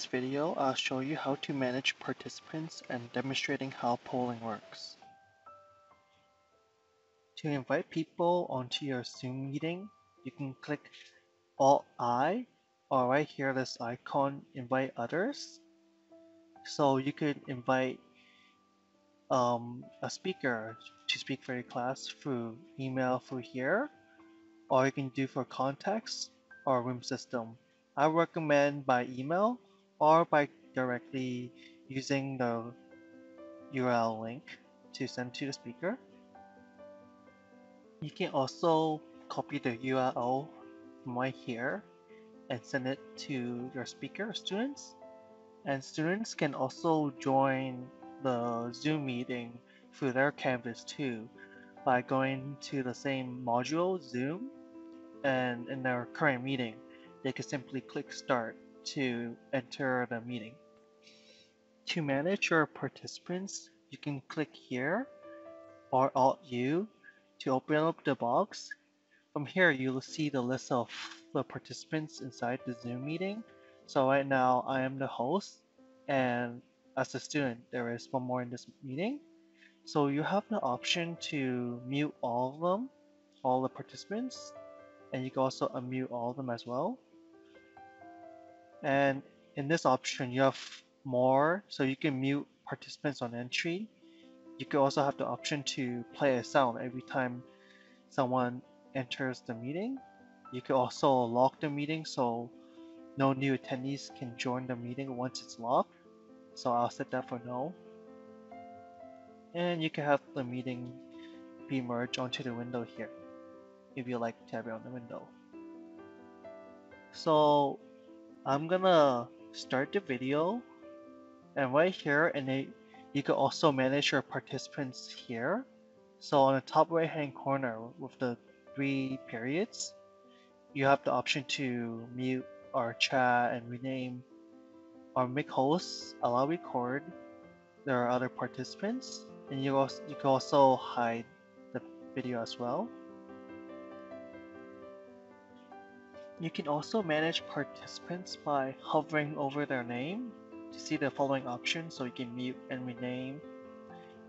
this video, I'll show you how to manage participants and demonstrating how polling works. To invite people onto your Zoom meeting, you can click Alt I or right here this icon invite others. So you could invite um, a speaker to speak for your class through email through here or you can do for contacts or room system. I recommend by email or by directly using the URL link to send to the speaker. You can also copy the URL from right here and send it to your speaker students. And students can also join the Zoom meeting through their Canvas too by going to the same module, Zoom, and in their current meeting, they can simply click Start to enter the meeting. To manage your participants, you can click here or Alt U to open up the box. From here, you'll see the list of the participants inside the Zoom meeting. So right now, I am the host, and as a student, there is one more in this meeting. So you have the option to mute all of them, all the participants, and you can also unmute all of them as well. And in this option, you have more, so you can mute participants on entry. You can also have the option to play a sound every time someone enters the meeting. You can also lock the meeting so no new attendees can join the meeting once it's locked. So I'll set that for no. And you can have the meeting be merged onto the window here if you like to have it on the window. So I'm gonna start the video and right here and it, you can also manage your participants here. So on the top right hand corner with the three periods, you have the option to mute or chat and rename or make hosts, allow record. There are other participants and you, also, you can also hide the video as well. You can also manage participants by hovering over their name to see the following options. So you can mute and rename,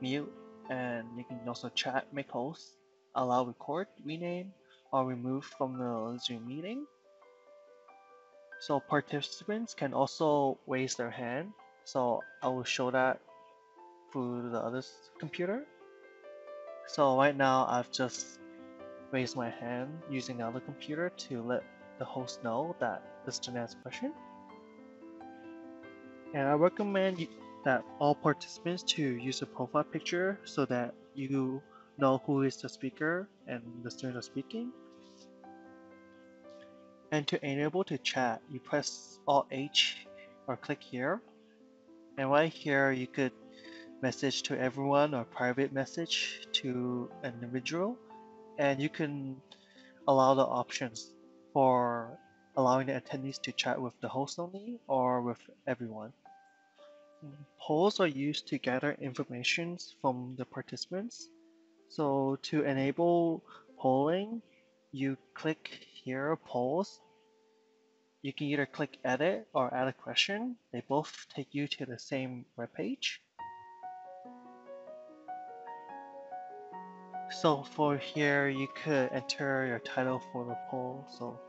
mute, and you can also chat, make host, allow record, rename, or remove from the Zoom meeting. So participants can also raise their hand. So I will show that through the other computer. So right now I've just raised my hand using the other computer to let the host know that the student has a question. And I recommend that all participants to use a profile picture so that you know who is the speaker and the student is speaking. And to enable to chat, you press Alt H or click here. And right here, you could message to everyone or private message to an individual. And you can allow the options for allowing the attendees to chat with the host only or with everyone. Polls are used to gather information from the participants. So to enable polling, you click here, polls. You can either click edit or add a question. They both take you to the same webpage. So for here, you could enter your title for the poll. So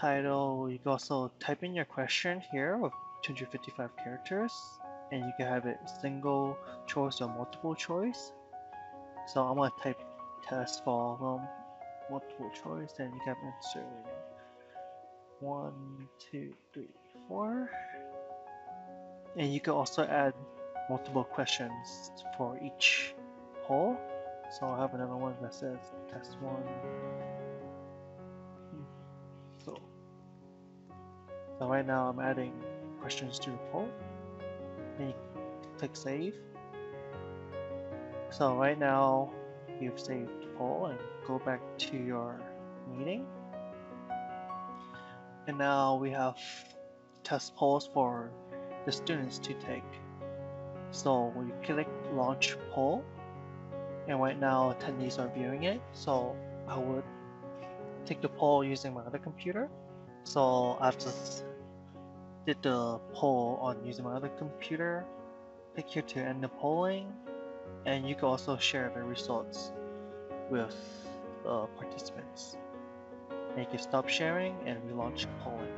title, you can also type in your question here with 255 characters and you can have it single choice or multiple choice. So I'm gonna type test for multiple choice, and you can answer one, two, three, four. And you can also add multiple questions for each poll. So I have another one that says test one. So, so right now I'm adding questions to the poll. And you click save. So right now you've saved the poll and go back to your meeting. And now we have test polls for the students to take. So we click launch poll and right now attendees are viewing it. So I would take the poll using my other computer So I've just did the poll on using my other computer. Click here to end the polling, and you can also share the results with the participants. And you can stop sharing and relaunch polling.